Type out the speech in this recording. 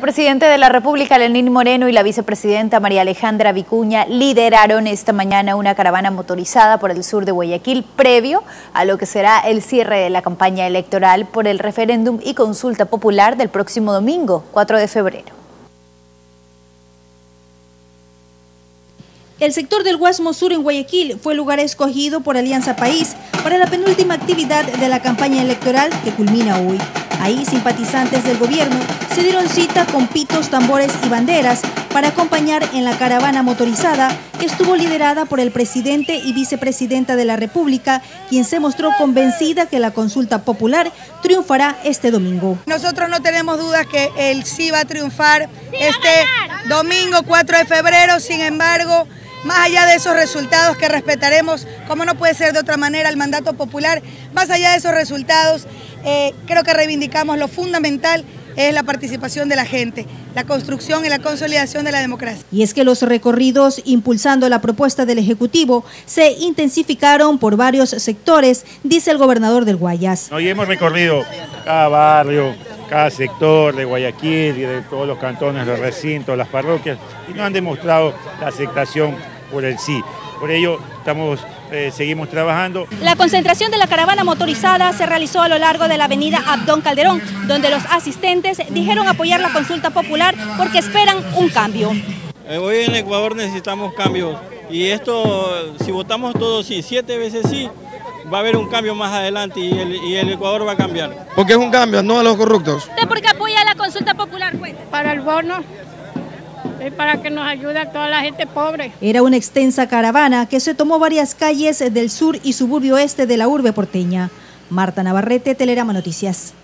El presidente de la República, Lenín Moreno, y la vicepresidenta María Alejandra Vicuña lideraron esta mañana una caravana motorizada por el sur de Guayaquil previo a lo que será el cierre de la campaña electoral por el referéndum y consulta popular del próximo domingo, 4 de febrero. El sector del Guasmo Sur en Guayaquil fue lugar escogido por Alianza País para la penúltima actividad de la campaña electoral que culmina hoy. Ahí simpatizantes del gobierno se dieron cita con pitos, tambores y banderas para acompañar en la caravana motorizada que estuvo liderada por el presidente y vicepresidenta de la República, quien se mostró convencida que la consulta popular triunfará este domingo. Nosotros no tenemos dudas que el sí va a triunfar este domingo 4 de febrero, sin embargo, más allá de esos resultados que respetaremos, como no puede ser de otra manera, el mandato popular, más allá de esos resultados, eh, creo que reivindicamos lo fundamental es la participación de la gente, la construcción y la consolidación de la democracia. Y es que los recorridos impulsando la propuesta del Ejecutivo se intensificaron por varios sectores, dice el gobernador del Guayas. Hoy hemos recorrido cada barrio, cada sector de Guayaquil y de todos los cantones, los recintos, las parroquias, y nos han demostrado la aceptación por el sí. Por ello estamos, eh, seguimos trabajando. La concentración de la caravana motorizada se realizó a lo largo de la avenida Abdón Calderón, donde los asistentes dijeron apoyar la consulta popular porque esperan un cambio. Eh, hoy en Ecuador necesitamos cambios y esto, si votamos todos sí, siete veces sí, va a haber un cambio más adelante y el, Ecuador va a cambiar. Porque es un cambio, no a los corruptos. ¿Usted por qué apoya la consulta popular? Para el bono es para que nos ayude a toda la gente pobre. Era una extensa caravana que se tomó varias calles del sur y suburbio este de la urbe porteña. Marta Navarrete, Telerama Noticias.